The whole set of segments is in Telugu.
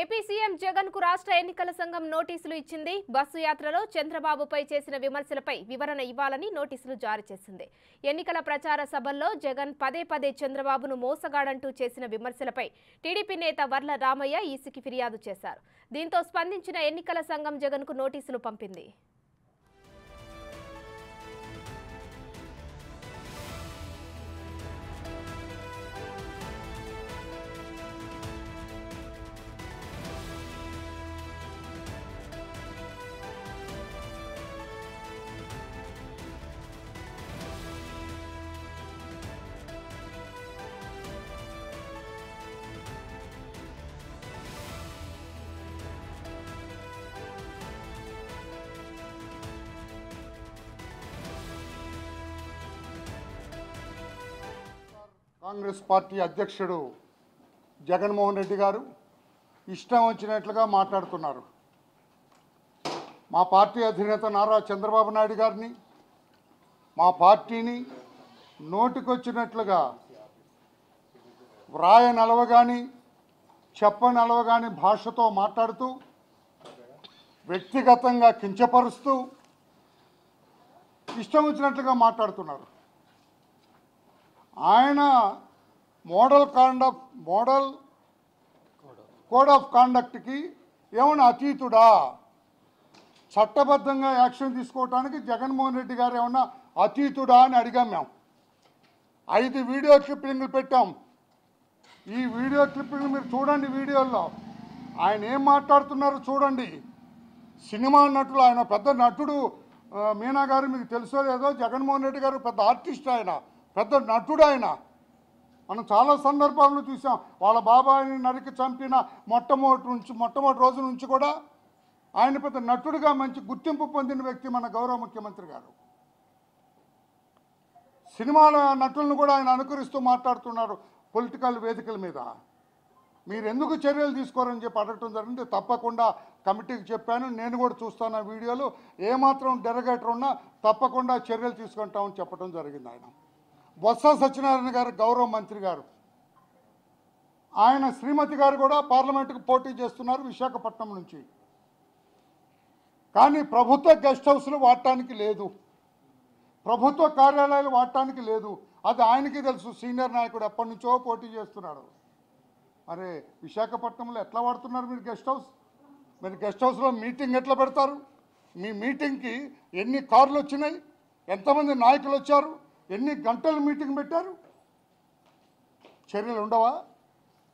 ఏపీ సీఎం జగన్కు రాష్ట్ర ఎన్నికల సంఘం నోటీసులు ఇచ్చింది. బస్సు యాత్రలో చంద్రబాబుపై చేసిన విమర్శలపై వివరణ ఇవ్వాలని నోటీసులు జారీ చేసింది. ఎన్నికల ప్రచార సభల్లో జగన్ పదే పదే చంద్రబాబును మోసగాడంటూ చేసిన విమర్శలపై టీడీపీ నేత వర్ల రామయ్య ఈసీకి ఫిర్యాదు చేశారు. దీంతో స్పందించిన ఎన్నికల సంఘం జగన్కు నోటీసులు పంపింది. కాంగ్రెస్ పార్టీ అధ్యక్షుడు జగన్మోహన్ రెడ్డి గారు ఇష్టం వచ్చినట్లుగా మాట్లాడుతున్నారు. మా పార్టీ అధినేత నారా చంద్రబాబు నాయుడు గారిని మా పార్టీని నోటికొచ్చినట్లుగా వ్రాయ నలవగాని చెప్ప నలవగాని భాషతో మాట్లాడుతూ వ్యక్తిగతంగా కించపరుస్తూ ఇష్టం వచ్చినట్లుగా మాట్లాడుతున్నారు. ఆయన model conduct model code of కాండక్ట్కి ఏమైనా అతీతుడా? చట్టబద్ధంగా యాక్షన్ తీసుకోవడానికి జగన్మోహన్ రెడ్డి గారు ఏమన్నా అతీతుడా అని అడిగాం మేము. ఐదు వీడియో క్లిప్పింగ్లు పెట్టాం. ఈ వీడియో క్లిప్పింగ్ మీరు చూడండి వీడియోల్లో. ఆయన ఏం మాట్లాడుతున్నారో చూడండి. సినిమా నటులు ఆయన పెద్ద నటుడు మీనా గారు మీకు తెలుసో లేదో? జగన్మోహన్ రెడ్డి గారు పెద్ద ఆర్టిస్ట్ ఆయన పెద్ద నటుడు ఆయన. మనం చాలా సందర్భాలను చూసాం వాళ్ళ బాబాయిని నరికి చంపిన మొట్టమొదటి నుంచి మొట్టమొదటి రోజు నుంచి కూడా ఆయన పెద్ద నటుడిగా మంచి గుర్తింపు పొందిన వ్యక్తి మన గౌరవ ముఖ్యమంత్రి గారు. సినిమాల నటులను కూడా ఆయన అనుకరిస్తూ మాట్లాడుతున్నారు పొలిటికల్ వేదికల మీద. మీరు ఎందుకు చర్యలు తీసుకోరని చెప్పి అడగటం జరిగింది. తప్పకుండా కమిటీకి చెప్పాను. నేను కూడా చూస్తాను ఆ వీడియోలు. ఏమాత్రం డెరగేటర్ ఉన్నా తప్పకుండా చర్యలు తీసుకుంటామని చెప్పడం జరిగింది ఆయన. బొత్స సత్యనారాయణ గారు గౌరవ మంత్రి గారు. ఆయన శ్రీమతి గారు కూడా పార్లమెంటుకు పోటీ చేస్తున్నారు విశాఖపట్నం నుంచి. కానీ ప్రభుత్వ గెస్ట్ హౌస్లు వాడటానికి లేదు. ప్రభుత్వ కార్యాలయాలు వాడటానికి లేదు. అది ఆయనకి తెలుసు సీనియర్ నాయకుడు ఎప్పటి నుంచో పోటీ చేస్తున్నాడు. అరే విశాఖపట్నంలో ఎట్లా వాడుతున్నారు మీరు గెస్ట్ హౌస్? మీరు గెస్ట్ హౌస్లో మీటింగ్ ఎట్లా పెడతారు? మీ మీటింగ్కి ఎన్ని కార్లు వచ్చినాయి? ఎంతమంది నాయకులు వచ్చారు? ఎన్ని గంటలు మీటింగ్ పెట్టారు? చర్యలు ఉండవా?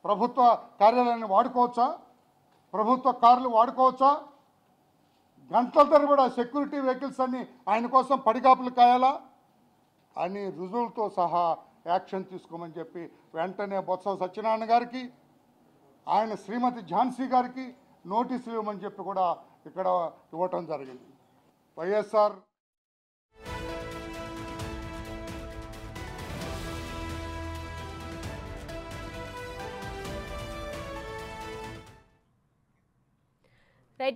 ప్రభుత్వ కార్యాలయాన్ని వాడుకోవచ్చా? ప్రభుత్వ కార్లు వాడుకోవచ్చా? గంటల తరబడి ఆ సెక్యూరిటీ వెహికల్స్ అన్ని ఆయన కోసం పడిగాపులు కాయాలా? అని రుజువులతో సహా యాక్షన్ తీసుకోమని చెప్పి వెంటనే బొత్స సత్యనారాయణ గారికి ఆయన శ్రీమతి ఝాన్సీ గారికి నోటీసులు ఇవ్వమని చెప్పి కూడా ఇక్కడ ఇవ్వటం జరిగింది. వైఎస్ఆర్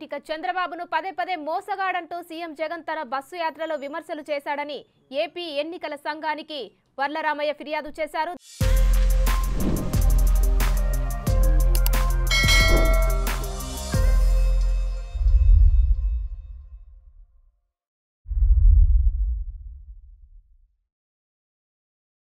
ఇక చంద్రబాబును పదే పదే మోసగాడంటూ సీఎం జగన్ తన బస్సు యాత్రలో విమర్శలు చేశాడని ఏపీ ఎన్నికల సంఘానికి వర్లరామయ్య ఫిర్యాదు చేశారు.